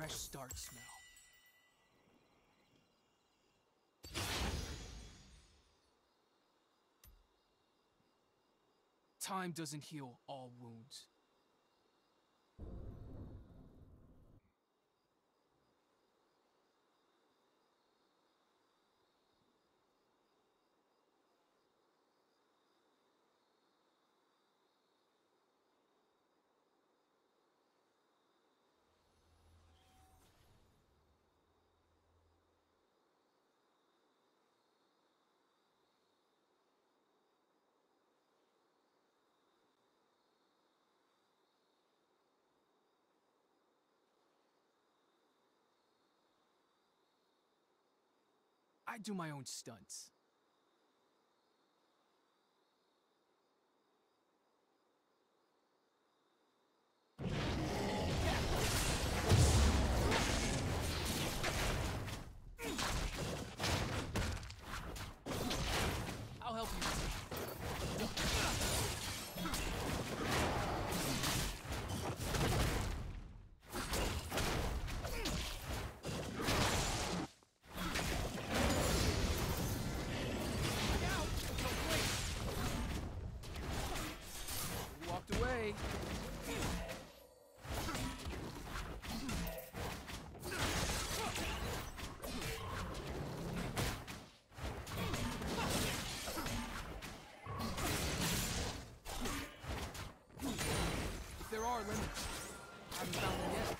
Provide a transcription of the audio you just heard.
fresh start smell. Time doesn't heal all wounds. I do my own stunts. If there are limits, I haven't found them yet.